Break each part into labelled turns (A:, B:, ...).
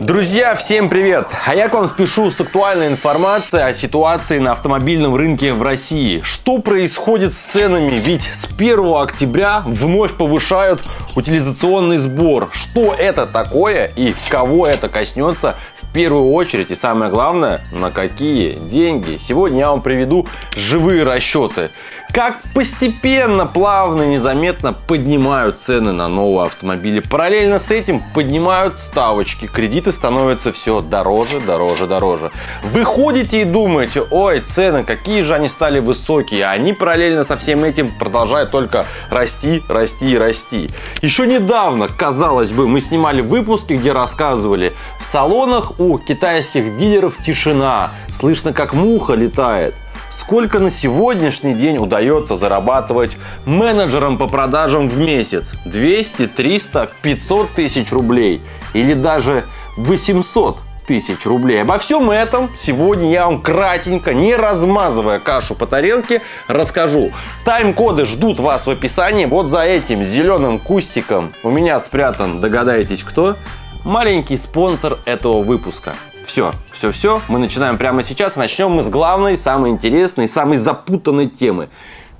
A: Друзья, всем привет! А я к вам спешу с актуальной информацией о ситуации на автомобильном рынке в России. Что происходит с ценами? Ведь с 1 октября вновь повышают утилизационный сбор. Что это такое и кого это коснется в первую очередь и самое главное, на какие деньги? Сегодня я вам приведу живые расчеты как постепенно, плавно, незаметно поднимают цены на новые автомобили. Параллельно с этим поднимают ставочки. Кредиты становятся все дороже, дороже, дороже. Вы ходите и думаете, ой, цены, какие же они стали высокие. А они параллельно со всем этим продолжают только расти, расти и расти. Еще недавно, казалось бы, мы снимали выпуски, где рассказывали, в салонах у китайских дилеров тишина. Слышно, как муха летает. Сколько на сегодняшний день удается зарабатывать менеджерам по продажам в месяц? 200, 300, 500 тысяч рублей или даже 800 тысяч рублей. Обо всем этом сегодня я вам кратенько, не размазывая кашу по тарелке, расскажу. Тайм-коды ждут вас в описании. Вот за этим зеленым кустиком у меня спрятан, догадаетесь кто? Маленький спонсор этого выпуска. Все, все, все. Мы начинаем прямо сейчас. Начнем мы с главной, самой интересной, самой запутанной темы.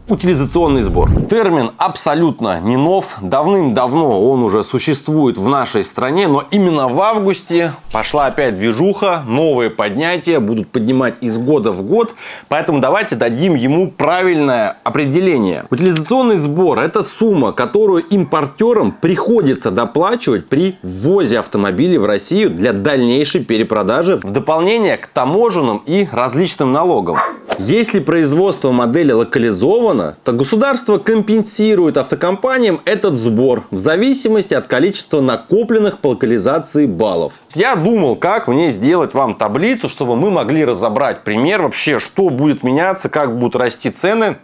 A: Утилизационный сбор. Термин абсолютно не нов. Давным-давно он уже существует в нашей стране, но именно в августе пошла опять движуха, новые поднятия будут поднимать из года в год. Поэтому давайте дадим ему правильное определение. Утилизационный сбор – это сумма, которую импортерам приходится доплачивать при ввозе автомобилей в Россию для дальнейшей перепродажи в дополнение к таможенным и различным налогам. Если производство модели локализовано, то государство компенсирует автокомпаниям этот сбор в зависимости от количества накопленных по локализации баллов. Я думал, как мне сделать вам таблицу, чтобы мы могли разобрать пример вообще, что будет меняться, как будут расти цены.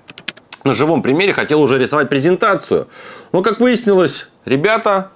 A: На живом примере хотел уже рисовать презентацию. Но, как выяснилось, ребята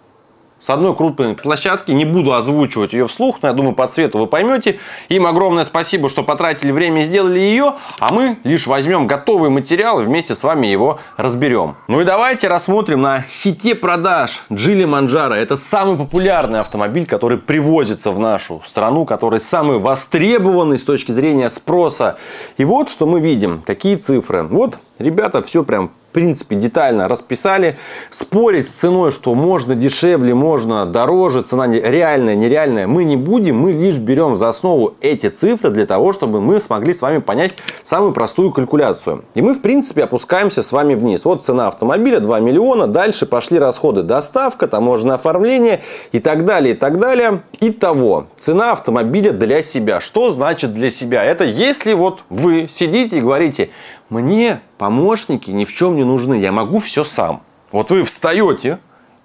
A: с одной крупной площадки. Не буду озвучивать ее вслух, но я думаю, по цвету вы поймете. Им огромное спасибо, что потратили время и сделали ее, а мы лишь возьмем готовый материал и вместе с вами его разберем. Ну и давайте рассмотрим на хите продаж Джили Манджара. Это самый популярный автомобиль, который привозится в нашу страну, который самый востребованный с точки зрения спроса. И вот что мы видим, какие цифры. Вот ребята все прям в принципе, детально расписали. Спорить с ценой, что можно дешевле, можно дороже, цена реальная, нереальная, мы не будем. Мы лишь берем за основу эти цифры для того, чтобы мы смогли с вами понять самую простую калькуляцию. И мы, в принципе, опускаемся с вами вниз. Вот цена автомобиля 2 миллиона. Дальше пошли расходы доставка, таможенное оформление и так далее, и так далее. Итого, цена автомобиля для себя. Что значит для себя? Это если вот вы сидите и говорите, мне помощники ни в чем не нужны, я могу все сам. Вот вы встаете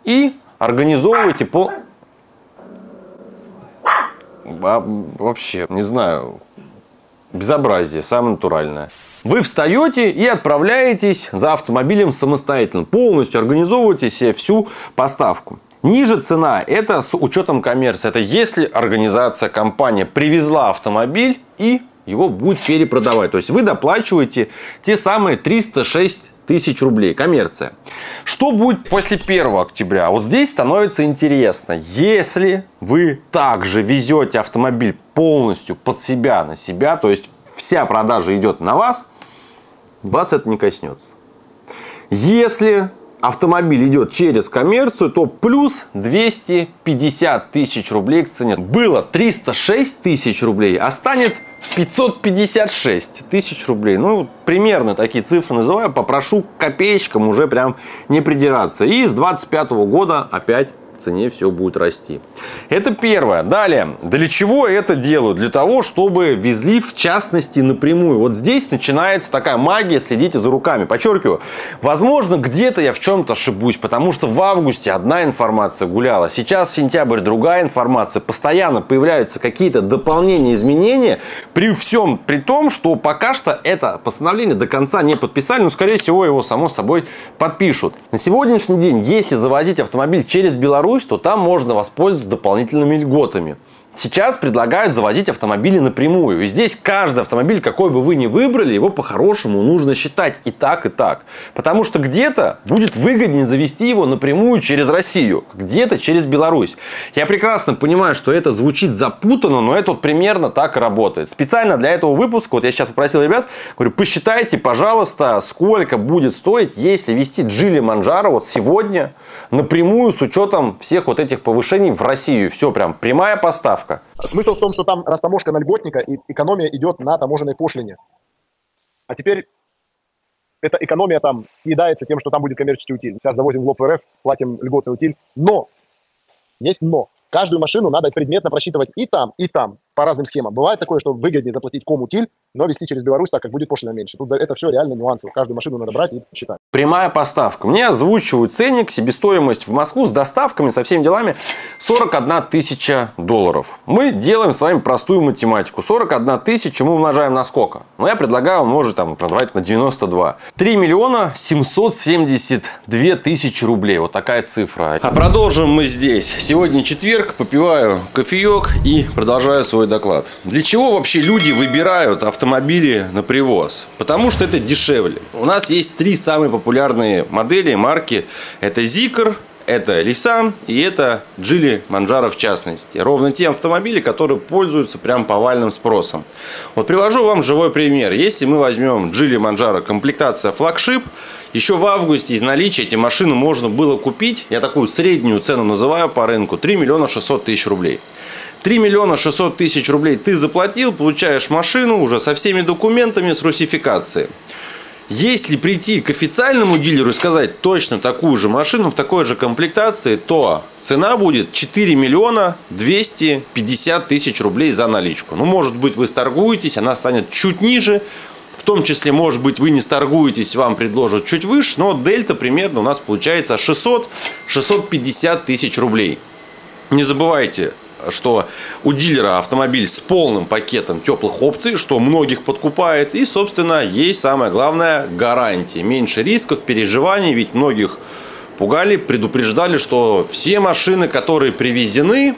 A: и организовываете по... Вообще, не знаю, безобразие, самое натуральное. Вы встаете и отправляетесь за автомобилем самостоятельно. Полностью организовываете себе всю поставку. Ниже цена – это с учетом коммерции. Это если организация, компания привезла автомобиль и его будет перепродавать. То есть вы доплачиваете те самые 306 тысяч рублей. Коммерция. Что будет после 1 октября? Вот здесь становится интересно. Если вы также везете автомобиль полностью под себя, на себя, то есть вся продажа идет на вас, вас это не коснется. Если автомобиль идет через коммерцию, то плюс 250 тысяч рублей к цене. Было 306 тысяч рублей, а станет 556 тысяч рублей. Ну, примерно такие цифры называю. Попрошу копеечкам уже прям не придираться. И с 25 года опять цене все будет расти. Это первое. Далее, для чего это делают? Для того, чтобы везли в частности напрямую. Вот здесь начинается такая магия, следите за руками. Подчеркиваю, возможно, где-то я в чем-то ошибусь, потому что в августе одна информация гуляла, сейчас сентябрь другая информация, постоянно появляются какие-то дополнения, изменения, при всем при том, что пока что это постановление до конца не подписали, но скорее всего его само собой подпишут. На сегодняшний день, если завозить автомобиль через Беларусь, Беларусь, то там можно воспользоваться дополнительными льготами. Сейчас предлагают завозить автомобили напрямую. И здесь каждый автомобиль, какой бы вы ни выбрали, его по-хорошему нужно считать и так, и так. Потому что где-то будет выгоднее завести его напрямую через Россию, где-то через Беларусь. Я прекрасно понимаю, что это звучит запутанно, но это вот примерно так и работает. Специально для этого выпуска, вот я сейчас попросил ребят, говорю, посчитайте, пожалуйста, сколько будет стоить, если вести Джили Манджаро вот сегодня напрямую с учетом всех вот этих повышений в Россию. Все прям прямая поставка ставка.
B: Смысл в том, что там растаможка на льготника, и экономия идет на таможенной пошлине. А теперь эта экономия там съедается тем, что там будет коммерческий утиль. Сейчас завозим в лоб РФ, платим льготный утиль. Но, есть но. Каждую машину надо предметно просчитывать и там, и там по разным схемам. Бывает такое, что выгоднее заплатить кому-тиль, но вести через Беларусь, так как будет пошлина меньше. Тут это все реально нюансы. Каждую машину надо брать и считать.
A: Прямая поставка. Мне озвучивают ценник, себестоимость в Москву с доставками, со всеми делами 41 тысяча долларов. Мы делаем с вами простую математику. 41 тысяча мы умножаем на сколько? Ну, я предлагаю умножить, там, давайте на 92. 3 миллиона 772 тысячи рублей. Вот такая цифра. А продолжим мы здесь. Сегодня четверг, попиваю кофеек и продолжаю свой свой доклад. Для чего вообще люди выбирают автомобили на привоз? Потому что это дешевле. У нас есть три самые популярные модели, марки. Это Zikr, это Nissan и это Geely Manjaro в частности. Ровно те автомобили, которые пользуются прям повальным спросом. Вот привожу вам живой пример. Если мы возьмем Geely Manjaro комплектация флагшип, еще в августе из наличия эти машины можно было купить, я такую среднюю цену называю по рынку, 3 миллиона 600 тысяч рублей. 3 миллиона 600 тысяч рублей ты заплатил, получаешь машину уже со всеми документами, с русификацией. Если прийти к официальному дилеру и сказать точно такую же машину в такой же комплектации, то цена будет 4 миллиона 250 тысяч рублей за наличку. Ну, может быть, вы сторгуетесь, она станет чуть ниже, в том числе, может быть, вы не сторгуетесь, вам предложат чуть выше, но дельта примерно у нас получается 600-650 тысяч рублей. Не забывайте, что у дилера автомобиль с полным пакетом теплых опций, что многих подкупает. И, собственно, есть самое главное гарантия. Меньше рисков, переживаний, ведь многих пугали, предупреждали, что все машины, которые привезены,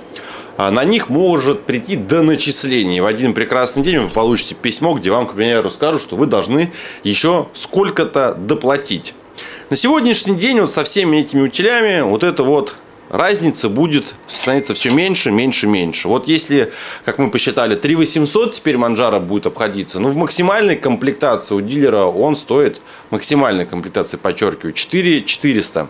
A: а, на них может прийти до начислений. В один прекрасный день вы получите письмо, где вам, к примеру, скажут, что вы должны еще сколько-то доплатить. На сегодняшний день вот со всеми этими утилями вот это вот разница будет становиться все меньше, меньше, меньше. Вот если, как мы посчитали, 3 800 теперь Манжара будет обходиться, ну в максимальной комплектации у дилера он стоит, максимальной комплектации, подчеркиваю, 4 400.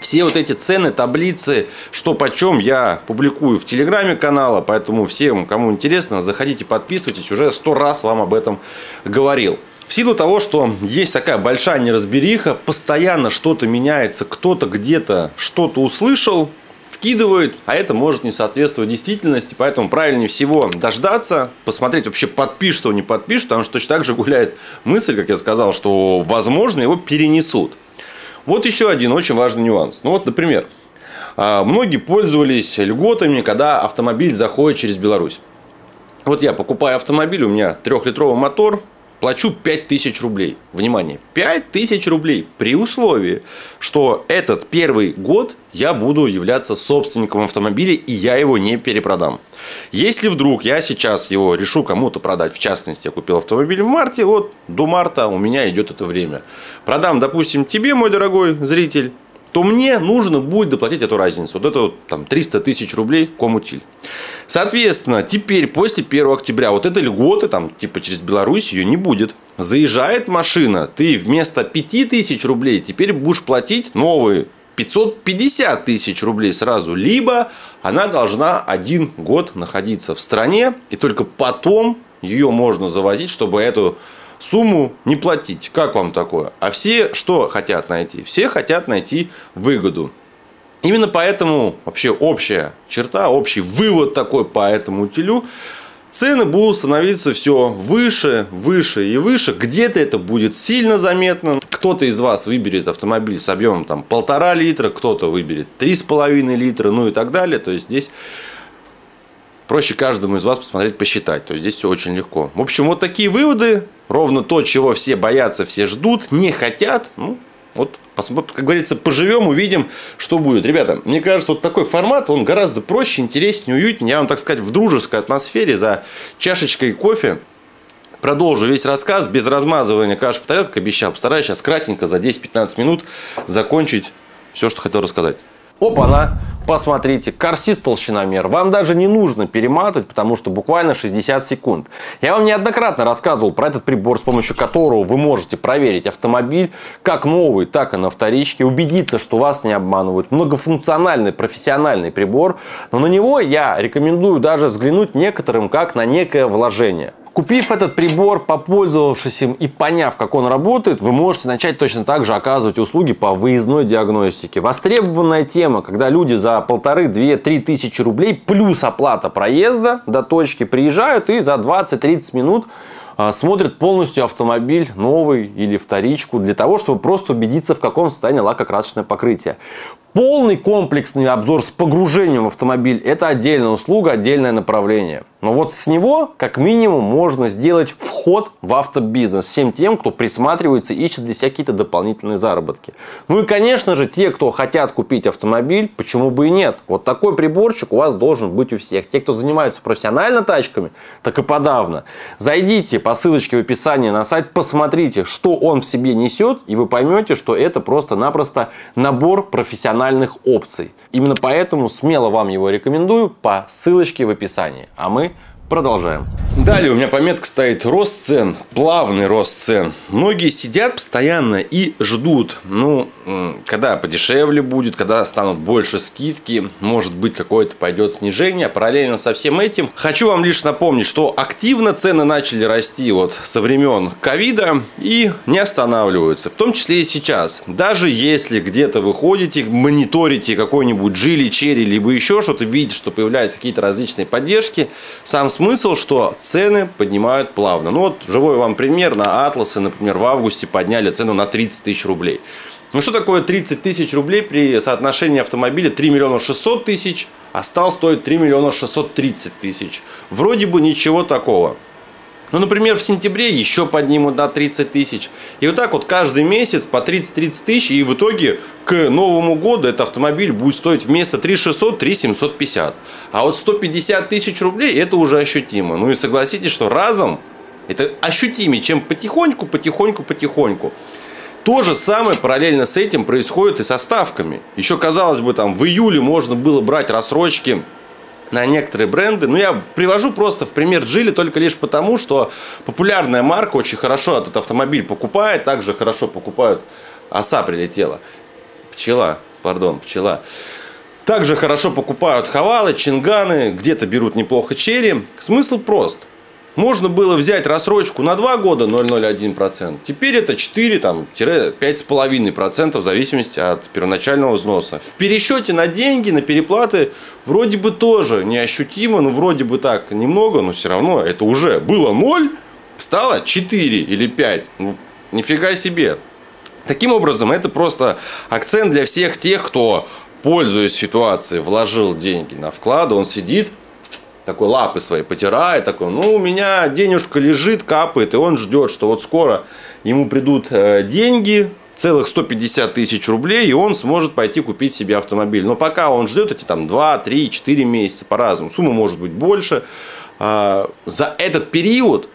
A: Все вот эти цены, таблицы, что почем я публикую в телеграме канала, поэтому всем, кому интересно, заходите, подписывайтесь, уже сто раз вам об этом говорил. В силу того, что есть такая большая неразбериха, постоянно что-то меняется, кто-то где-то что-то услышал, вкидывает, а это может не соответствовать действительности, поэтому правильнее всего дождаться, посмотреть вообще подпишет он, не подпишет, потому что точно так же гуляет мысль, как я сказал, что возможно его перенесут. Вот еще один очень важный нюанс. Ну вот, например, а, многие пользовались льготами, когда автомобиль заходит через Беларусь. Вот я покупаю автомобиль, у меня трехлитровый мотор, плачу 5000 рублей. Внимание, 5000 рублей при условии, что этот первый год я буду являться собственником автомобиля и я его не перепродам. Если вдруг я сейчас его решу кому-то продать, в частности, я купил автомобиль в марте, вот до марта у меня идет это время. Продам, допустим, тебе, мой дорогой зритель, то мне нужно будет доплатить эту разницу. Вот это вот там 300 тысяч рублей комутиль. Соответственно, теперь после 1 октября вот этой льготы, там, типа через Беларусь, ее не будет. Заезжает машина, ты вместо 5 тысяч рублей теперь будешь платить новые 550 тысяч рублей сразу. Либо она должна один год находиться в стране, и только потом ее можно завозить, чтобы эту сумму не платить. Как вам такое? А все что хотят найти? Все хотят найти выгоду. Именно поэтому вообще общая черта, общий вывод такой по этому утилю, цены будут становиться все выше, выше и выше. Где-то это будет сильно заметно. Кто-то из вас выберет автомобиль с объемом там полтора литра, кто-то выберет три с половиной литра, ну и так далее. То есть здесь проще каждому из вас посмотреть, посчитать. То есть здесь все очень легко. В общем, вот такие выводы. Ровно то, чего все боятся, все ждут, не хотят. Ну, Вот, как говорится, поживем, увидим, что будет. Ребята, мне кажется, вот такой формат, он гораздо проще, интереснее, уютнее. Я вам, так сказать, в дружеской атмосфере за чашечкой кофе Продолжу весь рассказ без размазывания каши по тарелке, как обещал. Постараюсь сейчас кратенько за 10-15 минут закончить все, что хотел рассказать. Опа-на! Посмотрите, корсист толщиномер. Вам даже не нужно перематывать, потому что буквально 60 секунд. Я вам неоднократно рассказывал про этот прибор, с помощью которого вы можете проверить автомобиль, как новый, так и на вторичке, убедиться, что вас не обманывают. Многофункциональный, профессиональный прибор, но на него я рекомендую даже взглянуть некоторым как на некое вложение. Купив этот прибор, попользовавшись им и поняв, как он работает, вы можете начать точно так же оказывать услуги по выездной диагностике. Востребованная тема, когда люди за полторы, две, три тысячи рублей плюс оплата проезда до точки приезжают и за 20-30 минут а, смотрят полностью автомобиль новый или вторичку для того, чтобы просто убедиться, в каком состоянии лакокрасочное покрытие. Полный комплексный обзор с погружением в автомобиль – это отдельная услуга, отдельное направление. Но вот с него, как минимум, можно сделать вход в автобизнес всем тем, кто присматривается и ищет для себя какие-то дополнительные заработки. Ну и, конечно же, те, кто хотят купить автомобиль, почему бы и нет. Вот такой приборчик у вас должен быть у всех. Те, кто занимаются профессионально тачками, так и подавно. Зайдите по ссылочке в описании на сайт, посмотрите, что он в себе несет, и вы поймете, что это просто-напросто набор профессиональных опций. Именно поэтому смело вам его рекомендую по ссылочке в описании. А мы Продолжаем. Далее у меня пометка стоит рост цен, плавный рост цен. Многие сидят постоянно и ждут, ну, когда подешевле будет, когда станут больше скидки, может быть какое-то пойдет снижение. Параллельно со всем этим хочу вам лишь напомнить, что активно цены начали расти вот со времен ковида и не останавливаются, в том числе и сейчас. Даже если где-то вы ходите, мониторите какой-нибудь Джили, Черри, либо еще что-то, видите, что появляются какие-то различные поддержки, сам смысл, что цены поднимают плавно. Ну вот живой вам пример, на Атласы, например, в августе подняли цену на 30 тысяч рублей. Ну что такое 30 тысяч рублей при соотношении автомобиля 3 миллиона 600 тысяч, а стал стоить 3 миллиона 630 тысяч. Вроде бы ничего такого. Ну, например, в сентябре еще поднимут на 30 тысяч. И вот так вот каждый месяц по 30-30 тысяч. И в итоге к Новому году этот автомобиль будет стоить вместо 3 600 3 750. А вот 150 тысяч рублей это уже ощутимо. Ну и согласитесь, что разом это ощутимее, чем потихоньку, потихоньку, потихоньку. То же самое параллельно с этим происходит и со ставками. Еще, казалось бы, там в июле можно было брать рассрочки на некоторые бренды. Но я привожу просто в пример Джили только лишь потому, что популярная марка очень хорошо этот автомобиль покупает, также хорошо покупают оса прилетела. Пчела, пардон, пчела. Также хорошо покупают хавалы, чинганы, где-то берут неплохо черри. Смысл прост – можно было взять рассрочку на 2 года 0,01%. Теперь это 4-5,5% в зависимости от первоначального взноса. В пересчете на деньги, на переплаты вроде бы тоже неощутимо, ну вроде бы так немного, но все равно это уже было 0, стало 4 или 5. Ну, нифига себе. Таким образом, это просто акцент для всех тех, кто, пользуясь ситуацией, вложил деньги на вклады, он сидит, такой лапы свои потирает, такой, ну, у меня денежка лежит, капает, и он ждет, что вот скоро ему придут э, деньги, целых 150 тысяч рублей, и он сможет пойти купить себе автомобиль. Но пока он ждет эти там 2, 3, 4 месяца по-разному, сумма может быть больше. А, за этот период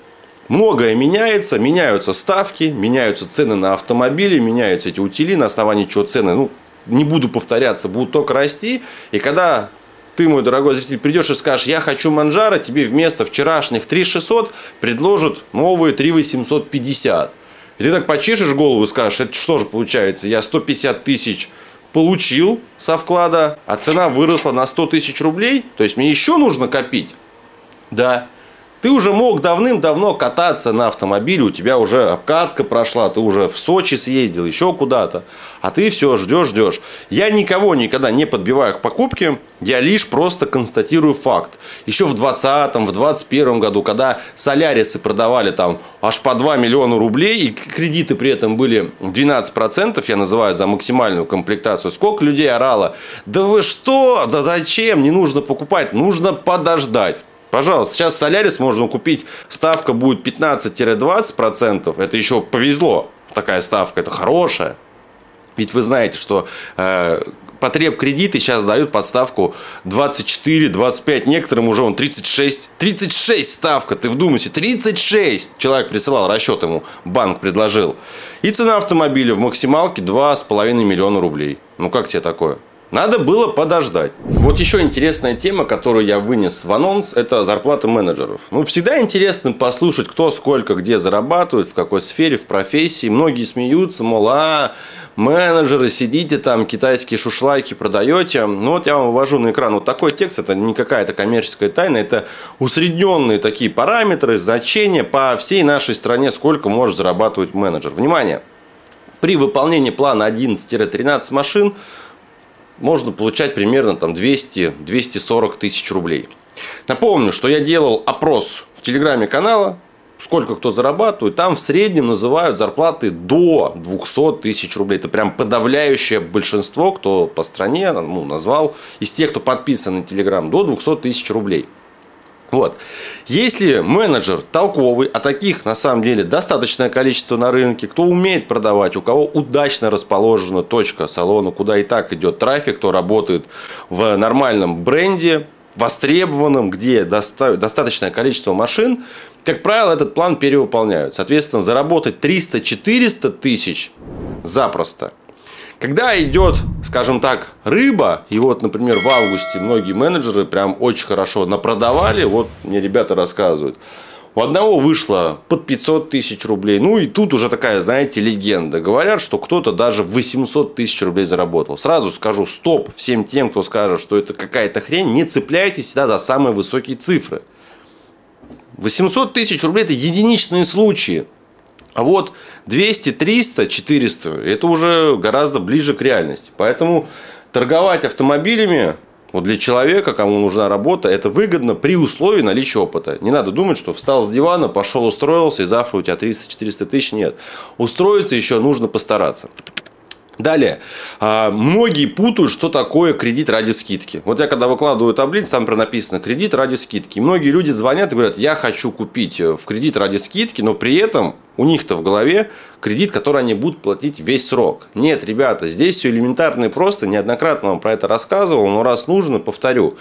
A: многое меняется, меняются ставки, меняются цены на автомобили, меняются эти утили, на основании чего цены, ну, не буду повторяться, будут только расти. И когда ты, мой дорогой зритель, придешь и скажешь, я хочу манжара, тебе вместо вчерашних 3600 предложат новые 3850. И ты так почешешь голову и скажешь, это что же получается, я 150 тысяч получил со вклада, а цена выросла на 100 тысяч рублей, то есть мне еще нужно копить. Да, ты уже мог давным-давно кататься на автомобиле, у тебя уже обкатка прошла, ты уже в Сочи съездил, еще куда-то. А ты все ждешь, ждешь. Я никого никогда не подбиваю к покупке, я лишь просто констатирую факт. Еще в 2020, в 2021 году, когда солярисы продавали там аж по 2 миллиона рублей, и кредиты при этом были 12%, я называю за максимальную комплектацию, сколько людей орало, да вы что, да зачем, не нужно покупать, нужно подождать. Пожалуйста, сейчас Солярис можно купить, ставка будет 15-20%. Это еще повезло, такая ставка, это хорошая. Ведь вы знаете, что э, потреб кредиты сейчас дают подставку 24, 25, некоторым уже он 36. 36 ставка, ты вдумайся, 36! Человек присылал расчет ему, банк предложил. И цена автомобиля в максималке 2,5 миллиона рублей. Ну как тебе такое? Надо было подождать. Вот еще интересная тема, которую я вынес в анонс, это зарплата менеджеров. Ну, всегда интересно послушать, кто сколько где зарабатывает, в какой сфере, в профессии. Многие смеются, мол, а, менеджеры, сидите там, китайские шушлайки продаете. Ну, вот я вам вывожу на экран вот такой текст, это не какая-то коммерческая тайна, это усредненные такие параметры, значения по всей нашей стране, сколько может зарабатывать менеджер. Внимание! При выполнении плана 11-13 машин можно получать примерно там 200-240 тысяч рублей. Напомню, что я делал опрос в телеграме канала, сколько кто зарабатывает, там в среднем называют зарплаты до 200 тысяч рублей. Это прям подавляющее большинство, кто по стране ну, назвал, из тех, кто подписан на Телеграм, до 200 тысяч рублей. Вот. Если менеджер толковый, а таких на самом деле достаточное количество на рынке, кто умеет продавать, у кого удачно расположена точка салона, куда и так идет трафик, кто работает в нормальном бренде, востребованном, где достаточное количество машин, как правило, этот план перевыполняют. Соответственно, заработать 300-400 тысяч запросто – когда идет, скажем так, рыба, и вот, например, в августе многие менеджеры прям очень хорошо напродавали, вот мне ребята рассказывают, у одного вышло под 500 тысяч рублей. Ну и тут уже такая, знаете, легенда. Говорят, что кто-то даже 800 тысяч рублей заработал. Сразу скажу стоп всем тем, кто скажет, что это какая-то хрень. Не цепляйтесь всегда за самые высокие цифры. 800 тысяч рублей – это единичные случаи. А вот 200, 300, 400 – это уже гораздо ближе к реальности. Поэтому торговать автомобилями вот для человека, кому нужна работа, это выгодно при условии наличия опыта. Не надо думать, что встал с дивана, пошел устроился, и завтра у тебя 300-400 тысяч. Нет. Устроиться еще нужно постараться. Далее. А, многие путают, что такое кредит ради скидки. Вот я когда выкладываю таблицу, там написано кредит ради скидки. многие люди звонят и говорят, я хочу купить э, в кредит ради скидки, но при этом у них-то в голове кредит, который они будут платить весь срок. Нет, ребята, здесь все элементарно и просто. Неоднократно вам про это рассказывал, но раз нужно, повторю.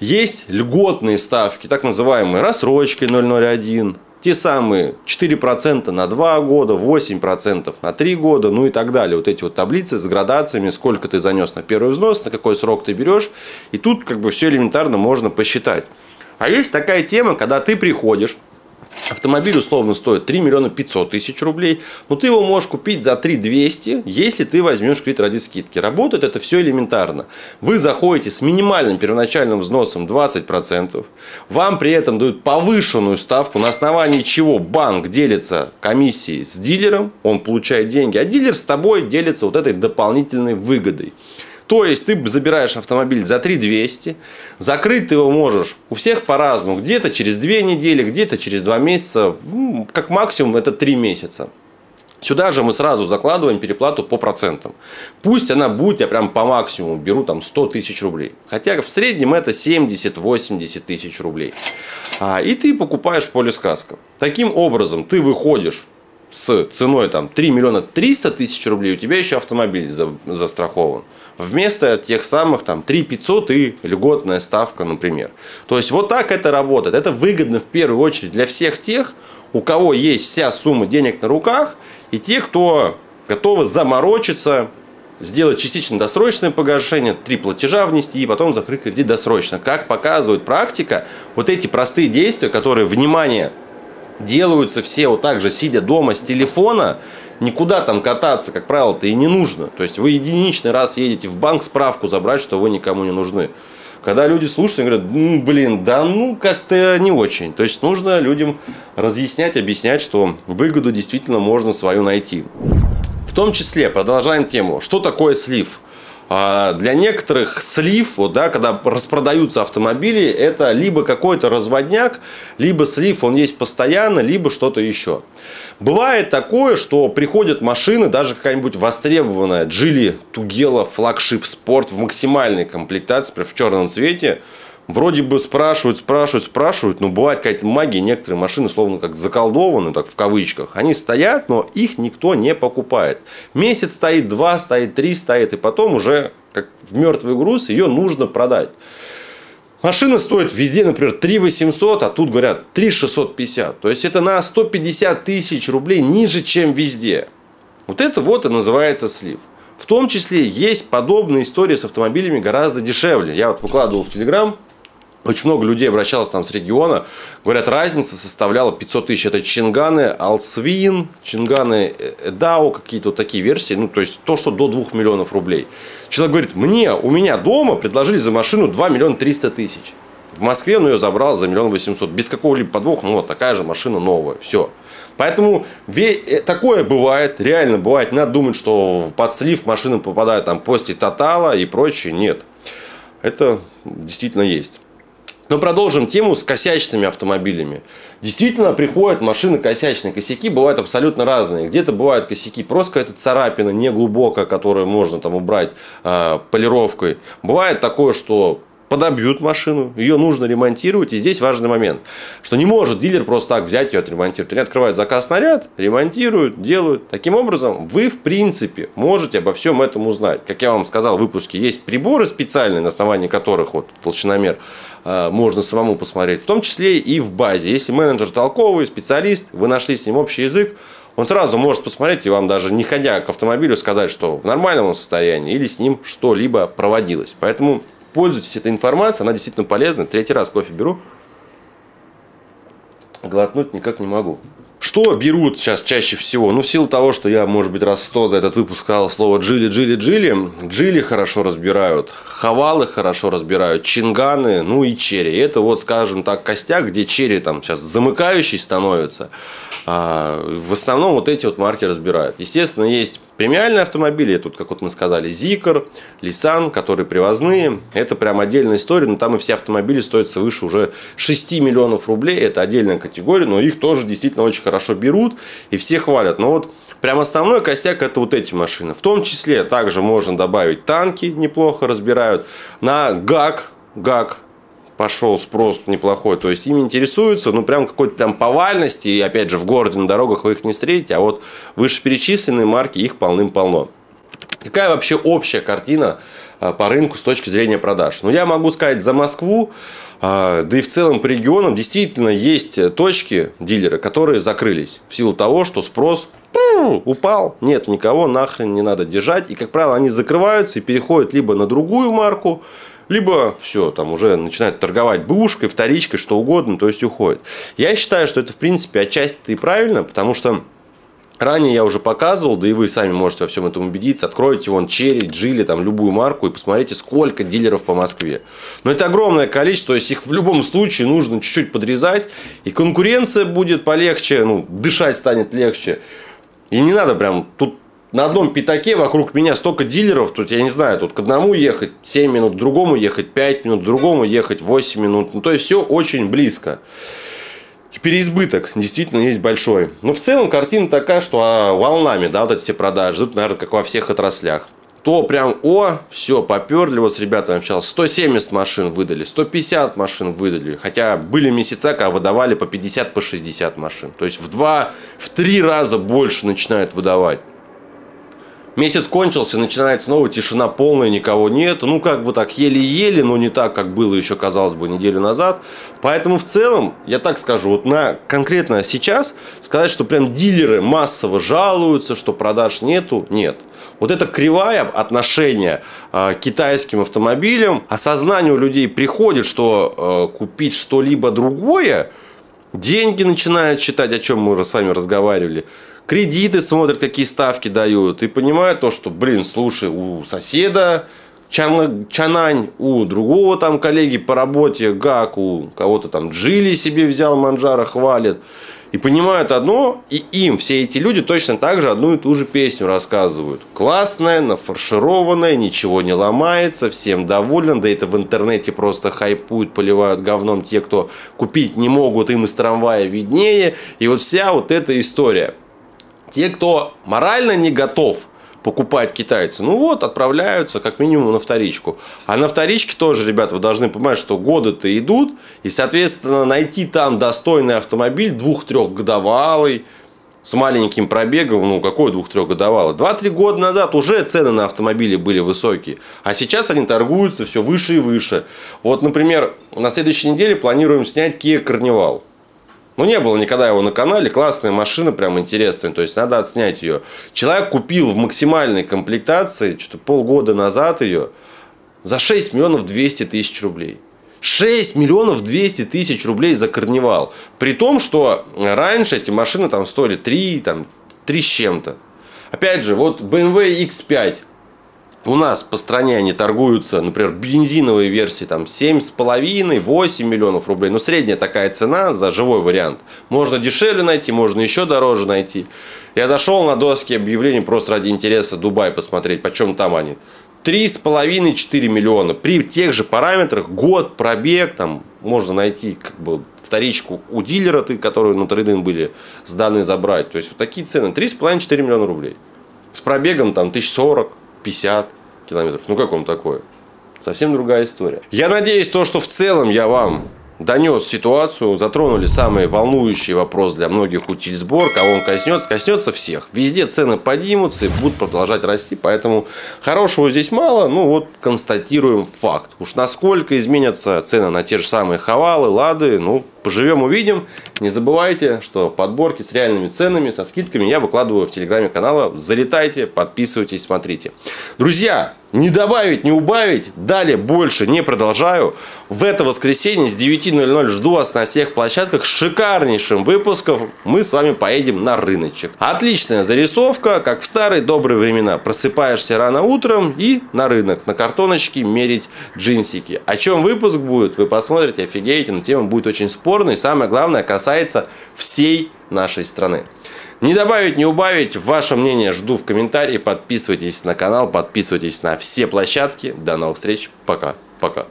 A: Есть льготные ставки, так называемые рассрочки 001, те самые 4% на 2 года, 8% на 3 года, ну и так далее. Вот эти вот таблицы с градациями, сколько ты занес на первый взнос, на какой срок ты берешь. И тут как бы все элементарно можно посчитать. А есть такая тема, когда ты приходишь, Автомобиль условно стоит 3 миллиона 500 тысяч рублей, но ты его можешь купить за 3 200, если ты возьмешь кредит ради скидки. Работает это все элементарно. Вы заходите с минимальным первоначальным взносом 20%, вам при этом дают повышенную ставку, на основании чего банк делится комиссией с дилером, он получает деньги, а дилер с тобой делится вот этой дополнительной выгодой. То есть ты забираешь автомобиль за 3 200, закрыть ты его можешь у всех по-разному, где-то через 2 недели, где-то через 2 месяца, как максимум это 3 месяца. Сюда же мы сразу закладываем переплату по процентам. Пусть она будет, я прям по максимуму беру там 100 тысяч рублей. Хотя в среднем это 70-80 тысяч рублей. А, и ты покупаешь полис каско. Таким образом ты выходишь с ценой там 3 миллиона 300 тысяч рублей, у тебя еще автомобиль за, застрахован. Вместо тех самых там 3 500 и льготная ставка, например. То есть вот так это работает. Это выгодно в первую очередь для всех тех, у кого есть вся сумма денег на руках, и тех, кто готовы заморочиться, сделать частично досрочное погашение, три платежа внести и потом закрыть кредит досрочно. Как показывает практика, вот эти простые действия, которые, внимание, делаются все вот так же, сидя дома с телефона, никуда там кататься, как правило-то и не нужно. То есть вы единичный раз едете в банк справку забрать, что вы никому не нужны. Когда люди слушают, они говорят, ну, блин, да ну как-то не очень. То есть нужно людям разъяснять, объяснять, что выгоду действительно можно свою найти. В том числе, продолжаем тему, что такое слив – для некоторых слив, вот, да, когда распродаются автомобили, это либо какой-то разводняк, либо слив, он есть постоянно, либо что-то еще. Бывает такое, что приходят машины, даже какая-нибудь востребованная Джили Тугела флагшип спорт в максимальной комплектации, в черном цвете, вроде бы спрашивают, спрашивают, спрашивают, но бывает какая-то магия, некоторые машины словно как заколдованы, так в кавычках. Они стоят, но их никто не покупает. Месяц стоит, два стоит, три стоит, и потом уже как в мертвый груз ее нужно продать. Машина стоит везде, например, 3 800, а тут говорят 3 650. То есть это на 150 тысяч рублей ниже, чем везде. Вот это вот и называется слив. В том числе есть подобные истории с автомобилями гораздо дешевле. Я вот выкладывал в Телеграм очень много людей обращалось там с региона. Говорят, разница составляла 500 тысяч. Это Чинганы Алсвин, Чинганы Эдао, какие-то вот такие версии. Ну, то есть, то, что до 2 миллионов рублей. Человек говорит, мне, у меня дома предложили за машину 2 миллиона 300 тысяч. В Москве он ее забрал за миллион восемьсот. Без какого-либо подвоха, ну, вот такая же машина новая. Все. Поэтому э, такое бывает, реально бывает. Не надо думать, что под слив машины попадают там после Тотала и прочее. Нет. Это действительно есть. Но продолжим тему с косячными автомобилями. Действительно, приходят машины косячные. Косяки бывают абсолютно разные. Где-то бывают косяки просто это царапина, не глубокая, которую можно там убрать э, полировкой. Бывает такое, что подобьют машину, ее нужно ремонтировать. И здесь важный момент, что не может дилер просто так взять ее отремонтировать. Они открывают заказ снаряд, ремонтируют, делают. Таким образом, вы в принципе можете обо всем этом узнать. Как я вам сказал в выпуске, есть приборы специальные, на основании которых вот толщиномер э, можно самому посмотреть, в том числе и в базе. Если менеджер толковый, специалист, вы нашли с ним общий язык, он сразу может посмотреть и вам даже не ходя к автомобилю сказать, что в нормальном состоянии или с ним что-либо проводилось. Поэтому пользуйтесь этой информацией, она действительно полезна. Третий раз кофе беру, глотнуть никак не могу. Что берут сейчас чаще всего? Ну, в силу того, что я, может быть, раз сто за этот выпуск сказал слово джили, джили, джили. Джили хорошо разбирают, хавалы хорошо разбирают, чинганы, ну и черри. Это вот, скажем так, костяк, где черри там сейчас замыкающий становится. А, в основном вот эти вот марки разбирают. Естественно, есть премиальные автомобили, тут, как вот мы сказали, Зикр, Лисан, которые привозные. Это прям отдельная история, но там и все автомобили стоят свыше уже 6 миллионов рублей. Это отдельная категория, но их тоже действительно очень хорошо берут и все хвалят. Но вот прям основной костяк это вот эти машины. В том числе также можно добавить танки, неплохо разбирают. На ГАК, ГАК пошел спрос неплохой. То есть ими интересуются, ну, прям какой-то прям повальности. И опять же, в городе на дорогах вы их не встретите. А вот вышеперечисленные марки, их полным-полно. Какая вообще общая картина а, по рынку с точки зрения продаж? Ну, я могу сказать, за Москву, а, да и в целом по регионам действительно есть точки дилеры, которые закрылись в силу того, что спрос упал, нет никого, нахрен не надо держать. И, как правило, они закрываются и переходят либо на другую марку, либо все, там уже начинают торговать бушкой, вторичкой, что угодно, то есть уходит. Я считаю, что это в принципе отчасти и правильно, потому что Ранее я уже показывал, да и вы сами можете во всем этом убедиться. Откройте вон Черри, Джили, там любую марку и посмотрите, сколько дилеров по Москве. Но это огромное количество, то есть их в любом случае нужно чуть-чуть подрезать, и конкуренция будет полегче, ну, дышать станет легче. И не надо прям тут на одном пятаке вокруг меня столько дилеров, тут я не знаю, тут к одному ехать 7 минут, к другому ехать 5 минут, к другому ехать 8 минут. Ну, то есть все очень близко. Переизбыток действительно есть большой. Но в целом картина такая, что а, волнами, да, вот эти все продажи идут, наверное, как во всех отраслях. То прям, о, все, поперли, вот с ребятами общался, 170 машин выдали, 150 машин выдали. Хотя были месяца, когда выдавали по 50, по 60 машин. То есть в два, в три раза больше начинают выдавать. Месяц кончился, начинается снова тишина полная, никого нет. Ну, как бы так, еле-еле, но не так, как было еще, казалось бы, неделю назад. Поэтому в целом, я так скажу, вот на конкретно сейчас сказать, что прям дилеры массово жалуются, что продаж нету, нет. Вот это кривая отношения э, к китайским автомобилям, осознание у людей приходит, что э, купить что-либо другое, деньги начинают считать, о чем мы с вами разговаривали, кредиты смотрят, какие ставки дают, и понимают то, что, блин, слушай, у соседа Чан, Чанань, у другого там коллеги по работе, Гак, у кого-то там Джили себе взял, Манжара хвалит. И понимают одно, и им все эти люди точно так же одну и ту же песню рассказывают. Классная, нафаршированная, ничего не ломается, всем доволен. Да это в интернете просто хайпуют, поливают говном те, кто купить не могут, им из трамвая виднее. И вот вся вот эта история. Те, кто морально не готов покупать китайцы? Ну вот, отправляются как минимум на вторичку. А на вторичке тоже, ребята, вы должны понимать, что годы-то идут, и, соответственно, найти там достойный автомобиль двух-трехгодовалый, с маленьким пробегом, ну какой двух-трехгодовалый. Два-три года назад уже цены на автомобили были высокие, а сейчас они торгуются все выше и выше. Вот, например, на следующей неделе планируем снять Kia Carnival. Ну, не было никогда его на канале. Классная машина, прям интересная. То есть, надо отснять ее. Человек купил в максимальной комплектации, что-то полгода назад ее, за 6 миллионов 200 тысяч рублей. 6 миллионов 200 тысяч рублей за карнивал. При том, что раньше эти машины там стоили 3, там, 3 с чем-то. Опять же, вот BMW X5. У нас по стране они торгуются, например, бензиновые версии там 7,5, 8 миллионов рублей. Но средняя такая цена за живой вариант. Можно дешевле найти, можно еще дороже найти. Я зашел на доски объявлений просто ради интереса Дубай посмотреть, почем там они. 3,5-4 миллиона. При тех же параметрах, год, пробег, там можно найти как бы вторичку у дилера, ты, которые на трейдинг были, с данные забрать. То есть вот такие цены. 3,5-4 миллиона рублей. С пробегом там 1040, 50 километров. Ну как вам такое? Совсем другая история. Я надеюсь, то, что в целом я вам донес ситуацию, затронули самый волнующий вопрос для многих утильсбор, кого он коснется, коснется всех. Везде цены поднимутся и будут продолжать расти, поэтому хорошего здесь мало, ну вот констатируем факт. Уж насколько изменятся цены на те же самые хавалы, лады, ну поживем увидим. Не забывайте, что подборки с реальными ценами, со скидками я выкладываю в телеграме канала. Залетайте, подписывайтесь, смотрите. Друзья, не добавить, не убавить. Далее больше не продолжаю. В это воскресенье с 9.00 жду вас на всех площадках шикарнейшим выпуском. Мы с вами поедем на рыночек. Отличная зарисовка, как в старые добрые времена. Просыпаешься рано утром и на рынок, на картоночке мерить джинсики. О чем выпуск будет, вы посмотрите, офигеете, но тема будет очень спорной. И самое главное, касается всей нашей страны. Не добавить, не убавить. Ваше мнение жду в комментарии. Подписывайтесь на канал, подписывайтесь на все площадки. До новых встреч. Пока. Пока.